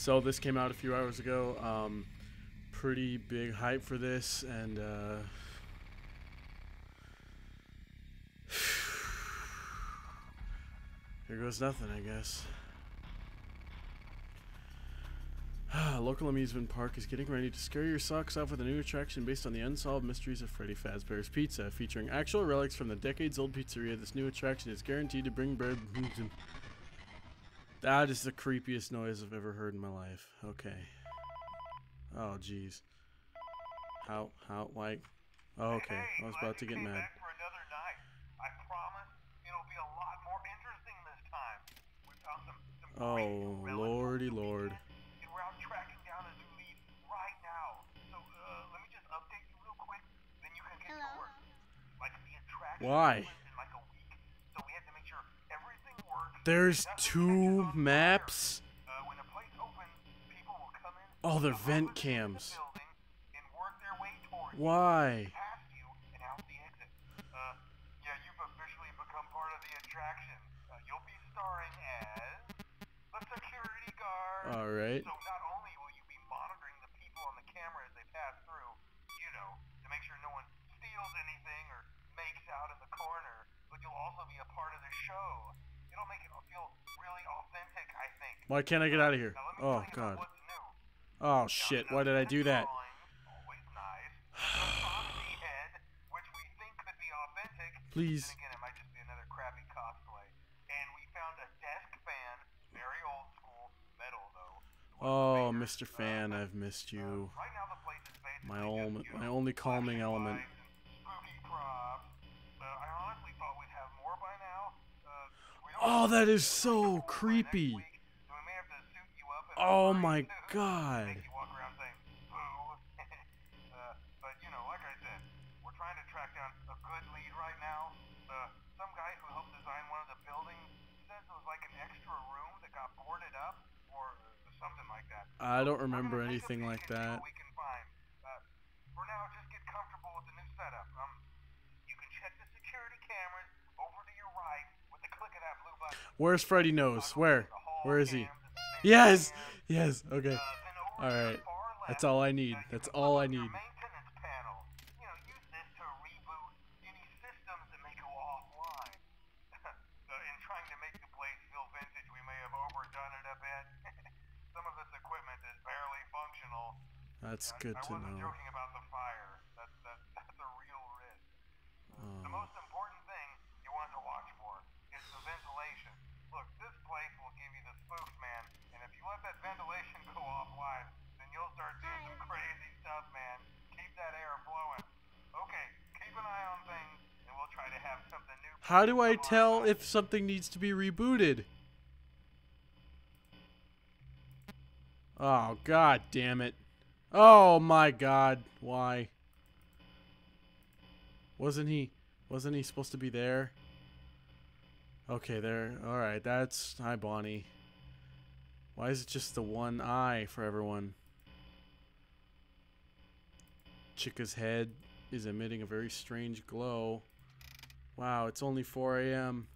So this came out a few hours ago. Um, pretty big hype for this, and uh, here goes nothing, I guess. Local amusement park is getting ready to scare your socks off with a new attraction based on the unsolved mysteries of Freddy Fazbear's Pizza. Featuring actual relics from the decades-old pizzeria, this new attraction is guaranteed to bring bread. That is the creepiest noise I've ever heard in my life. Okay. Oh, jeez. How, how, like... Oh, okay. Hey, I was about to get mad. back for another night. I promise it'll be a lot more interesting this time. We found some, some Oh, lordy lord. weekend, And we're out tracking down a new lead right now. So uh, let me just update you real quick, then you can get to work. Like the attraction Why? Will two maps? Oh, they're the vent cams. Why? guard. Alright. So not only will you be monitoring the people on the camera as they pass through, you know, to make sure no one steals anything or makes out in the corner, but you'll also be a part of the show. It'll make it feel really authentic, I think. Why can't I get out of here? Oh, God. about what's new. Oh, shit. Why did I do that? Always nice. The Foxy head, which we think could be authentic. Please. Then again, it might just be another crappy cosplay. And we found a desk fan, very old school, metal though. Oh, Mr. Fan, Uh, I've missed you. Right now, the place is My only, my only calming element. Around that is so creepy. Oh my god. I don't remember anything like that. now, just get comfortable with the new setup. Um, you can check the security cameras over to your right with the click of that blue button. Where's Freddy Nose? Where? to Where is he? Yes! Yes, okay. to Alright. That's all I need. That's all I need. maintenance panel. You know, use this to reboot any systems that may go offline. so in trying to make the place feel vintage, we may have overdone it a bit. Some of this equipment is barely functional. That's I- good I to wasn't know. joking about the fire. That's that's that's a real risk. The Oh. most important thing you want to watch for is the ventilation. Look, this place will give you the spooks, man. And if you let that ventilation go offline, then you'll start seeing some crazy stuff, man. Keep that air flowing. Okay, keep an eye on things, and we'll try to have something new. How do I tell if something needs to be rebooted? Oh, god damn it. Oh my god. Why? Wasn't he wasn't he supposed to be there? Okay, there. Alright, that's hi Bonnie. Why is it just the one eye for everyone? Chica's head is emitting a very strange glow. Wow, it's only 4 a.m.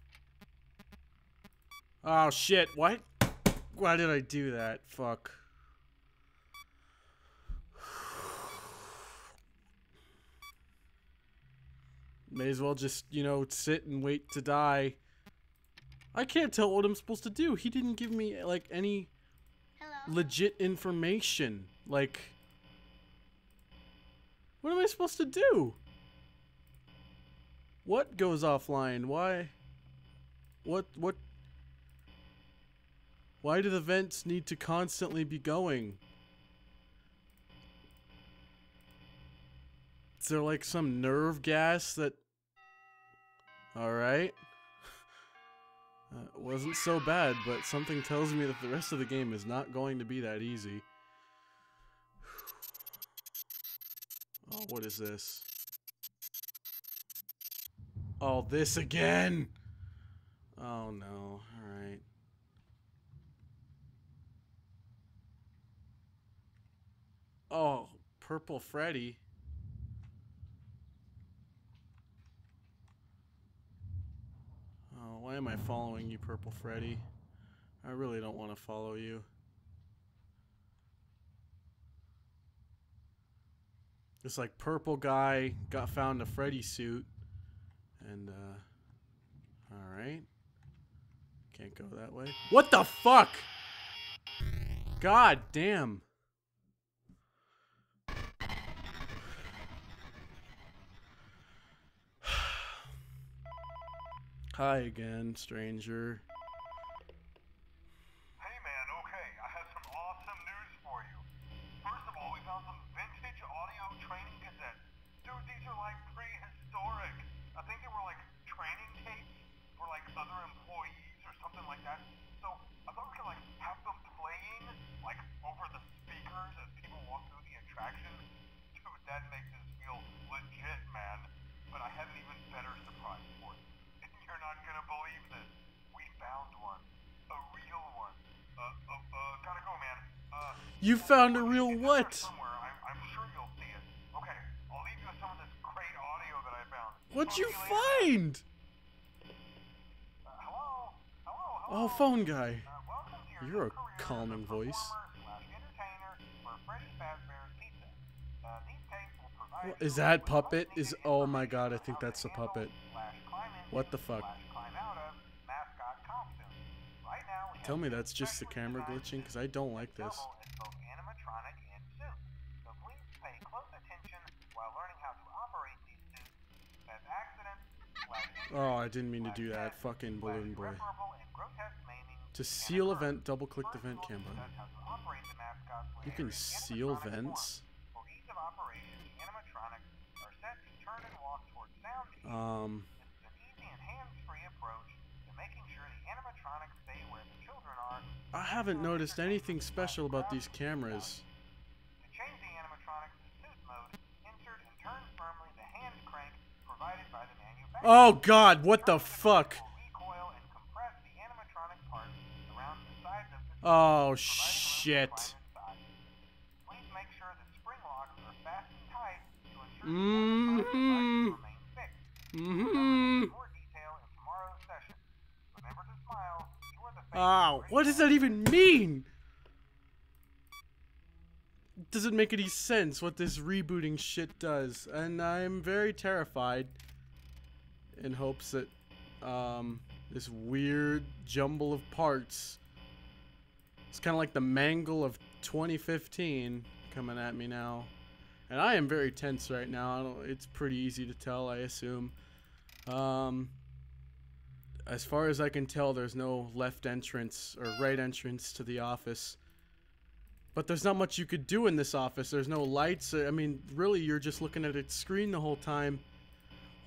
Oh shit, what? Why did I do that? Fuck. May as well just, you know, sit and wait to die. I can't tell what I'm supposed to do. He didn't give me, like, any. Legit information. Like, what am I supposed to do? What goes offline? Why? What, what? Why do the vents need to constantly be going? Is there like some nerve gas that. Alright. Uh, wasn't so bad, but something tells me that the rest of the game is not going to be that easy. Oh, what is this? Oh, this again! Oh no, alright. Oh, Purple Freddy. am I following you, Purple Freddy? I really don't want to follow you. It's like purple guy got found a Freddy suit. And, uh, alright. Can't go that way. What the fuck? God damn. Hi again, stranger. Hey man, okay, I have some awesome news for you. First of all, we found some vintage audio training cassettes. Dude, these are like prehistoric. I think they were like training tapes for like other employees or something like that. So I thought we could like have them playing like over the speakers as people walk through the attraction. Dude, that makes us feel legit, man. But I have an even better surprise for you. You're not gonna believe this. We found one. A real one. Uh, uh, uh, gotta go, man. Uh, You found a real it's in there what? Somewhere. I'm, I'm sure you'll see it. Okay, I'll leave you with some of this great found a real what? What'd you find? Uh, hello? Hello? Hello? Oh, phone guy. Uh, welcome to your You're a calming voice. performer slash entertainer for Freddy Fazbear's Pizza. Uh, these tapes will provide What- you is that puppet? Is- oh my God, I think that's a puppet. slash climb into What the fuck? Tell me that's just the camera glitching because I don't like this. double as both animatronic and suit. So please pay close attention while learning how to operate these suits. As accidents, slash injuries, Oh, I didn't mean to do that. Fucking balloon boy. irreparable and grotesque maiming To seal occur. event, double click the vent we'll cam button. discuss how to I haven't noticed anything special about these cameras. To change the animatronics to suit mode, insert and turn firmly the hand crank provided by the manufacturer. Oh God, what the fuck? And compress the animatronic Oh, what does that even mean? Doesn't make any sense what this rebooting shit does, and I'm very terrified. In hopes that, um, this weird jumble of parts. It's kind of like the mangle of 2015 coming at me now, and I am very tense right now. It's pretty easy to tell, I assume. Um, as far as I can tell, there's no left entrance or right entrance to the office. But there's not much you could do in this office. There's no lights. I mean, really, you're just looking at a screen the whole time.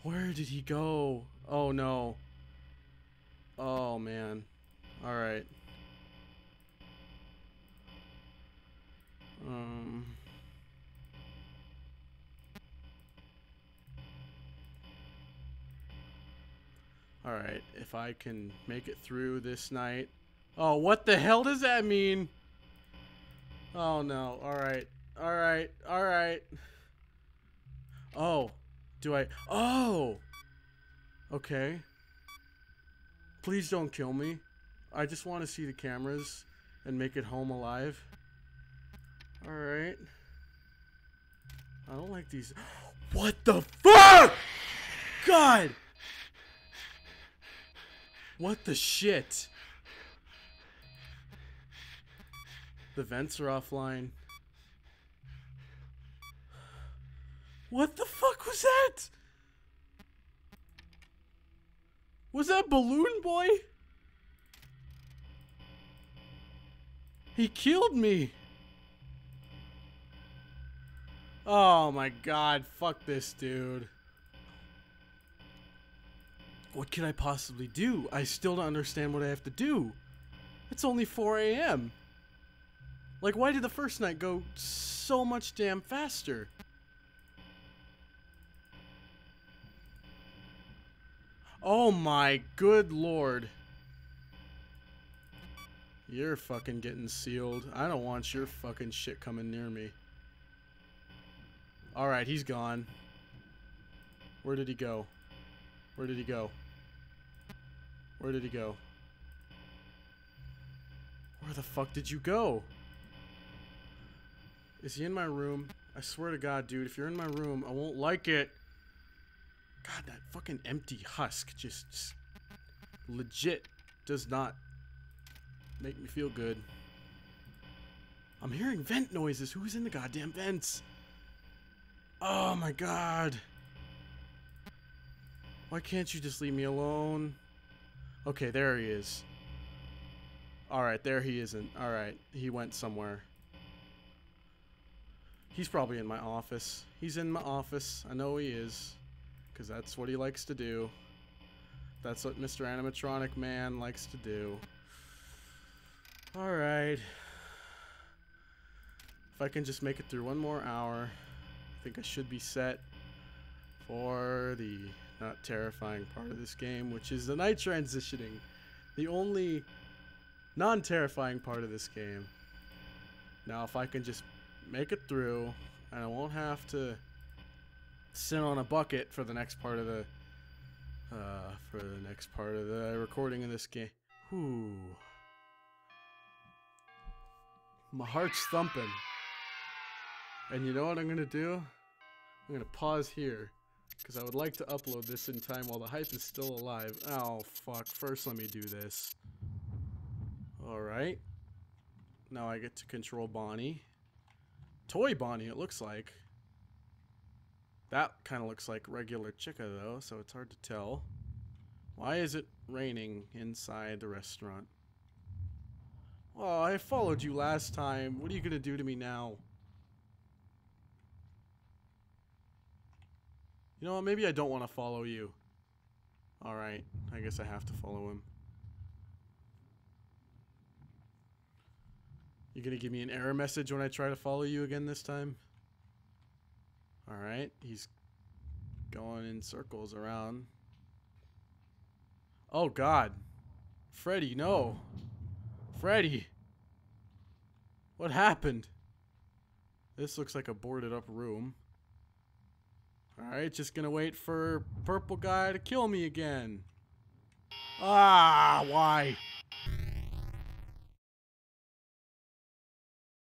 Where did he go? Oh no. Oh man. Alright. Um. Alright, if I can make it through this night. Oh, what the hell does that mean? Oh no. Alright. Alright. Alright. Oh. Do I. Oh! Okay. Please don't kill me. I just want to see the cameras and make it home alive. Alright. I don't like these. What the fuck? God! What the shit? The vents are offline. What the fuck was that? Was that Balloon Boy? He killed me. Oh my god, fuck this dude. What can I possibly do? I still don't understand what I have to do. It's only 4 a.m. Like, why did the first night go so much damn faster? Oh my good lord. You're fucking getting sealed. I don't want your fucking shit coming near me. Alright, he's gone. Where did he go? Where did he go? Where did he go? Where the fuck did you go? Is he in my room? I swear to God, dude, if you're in my room, I won't like it. God, that fucking empty husk just, just legit does not make me feel good. I'm hearing vent noises. Who's in the goddamn vents? Oh my god. Why can't you just leave me alone? Okay, there he is. Alright, there he isn't. Alright, he went somewhere. He's probably in my office. He's in my office. I know he is. Because that's what he likes to do. That's what Mr. Animatronic Man likes to do. Alright. If I can just make it through one more hour, I think I should be set for the not terrifying part of this game, which is the night transitioning. The only non-terrifying part of this game. Now, if I can just make it through, and I won't have to sit on a bucket for the next part of the uh, for the next part of the recording of this game. Whew. My heart's thumping. And you know what I'm gonna do? I'm gonna pause here. Because I would like to upload this in time while the hype is still alive. Oh, fuck. First, let me do this. Alright. Now I get to control Bonnie. Toy Bonnie, it looks like. That kind of looks like regular Chica, though, so it's hard to tell. Why is it raining inside the restaurant? Oh, I followed you last time. What are you going to do to me now? You know what? Maybe I don't want to follow you. Alright, I guess I have to follow him. You gonna give me an error message when I try to follow you again this time? Alright, he's going in circles around. Oh god. Freddy, no. Freddy! What happened? This looks like a boarded up room. Alright, just gonna wait for purple guy to kill me again. Ah, why?